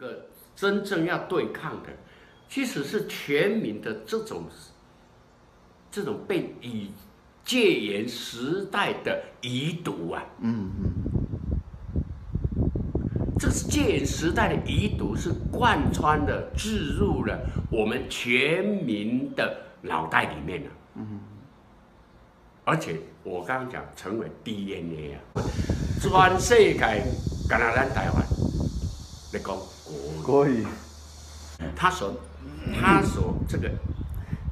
个真正要对抗的，其实是全民的这种这种被以戒严时代的遗毒啊。嗯嗯，这是戒严时代的遗毒，是贯穿的、置入了我们全民的脑袋里面的。嗯，而且我刚刚讲，成为 DNA 啊，全世界，干那咱台湾，你讲国国语，他所他所这个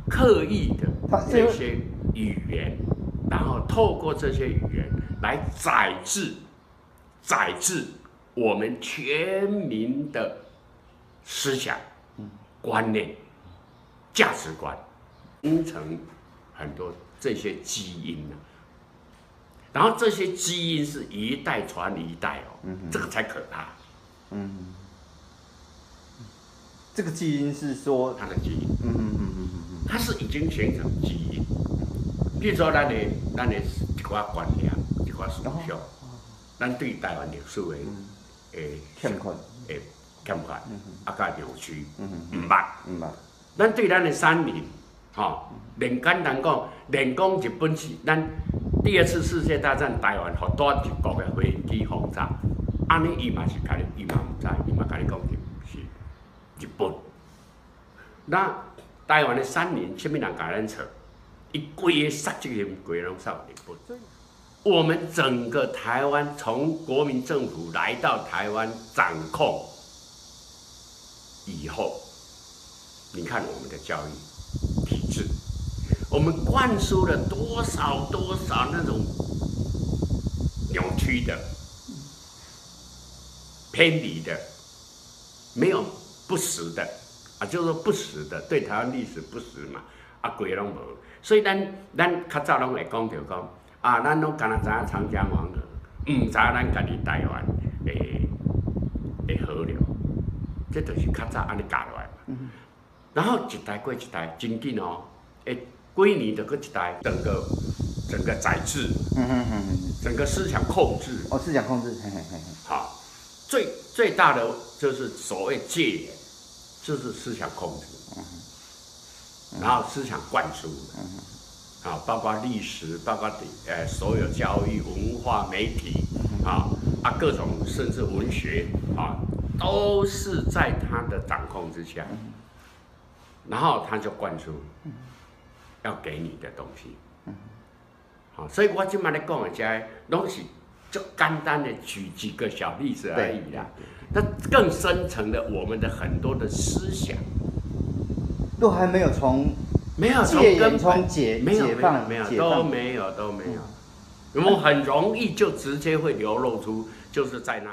刻意的他这些语言，然后透过这些语言来宰制、宰制我们全民的思想、观念、价值观，形成很多这些基因呢、然后这些基因是一代传一代哦，这个才可怕，嗯，这个基因是说，它的基因。嗯嗯嗯嗯嗯它是已经形成基因。比如说，咱的咱的一寡观念、一寡思想，咱对台湾历史的诶欠款诶欠缺，啊甲扭曲，嗯毋捌。嗯嘛，咱对咱的山林，吼、连简单讲，连讲日本是咱第二次世界大战台湾好多一国的飞机轰炸，安尼伊嘛是甲你，伊嘛毋知，伊嘛甲你讲是是日本。那台湾的山林，什么人甲咱找？伊规个杀这个鬼拢杀日本。我们整个台湾从国民政府来到台湾掌控以后，你看我们的教育体制，我们灌输了多少多少那种扭曲的、偏离的，没有不实的啊，就是说不实的，对台湾历史不实嘛，啊，规个拢无。所以咱咱较早拢会讲着讲啊，咱拢敢若知影长江黄河，毋知咱家己台湾诶诶河流，这就是较早安尼教落来嘛。然后一代过一代，真紧哦，诶，几年着过一代，整个整个宰制，嗯嗯嗯嗯，整个思想控制，哦，思想控制，嘿嘿嘿最大的就是所谓戒严，就是思想控制，然后思想灌输，啊，包括历史，包括呃所有教育、文化、媒体，啊啊各种甚至文学啊，都是在他的掌控之下，然后他就灌输要给你的东西，好，所以我今麦咧讲的这些拢是就简单的举几个小例子而已啦，那更深层的我们的很多的思想。都还没有从没有从根从解没有解放没有都没有都没有，我们很容易就直接会流露出，就是在那。